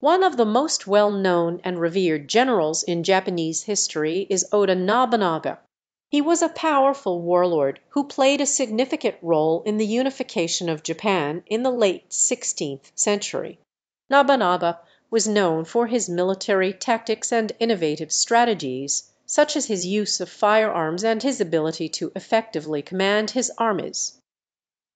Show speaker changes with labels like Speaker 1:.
Speaker 1: One of the most well known and revered generals in Japanese history is Oda Nobunaga. He was a powerful warlord who played a significant role in the unification of Japan in the late sixteenth century. Nobunaga was known for his military tactics and innovative strategies, such as his use of firearms and his ability to effectively command his armies.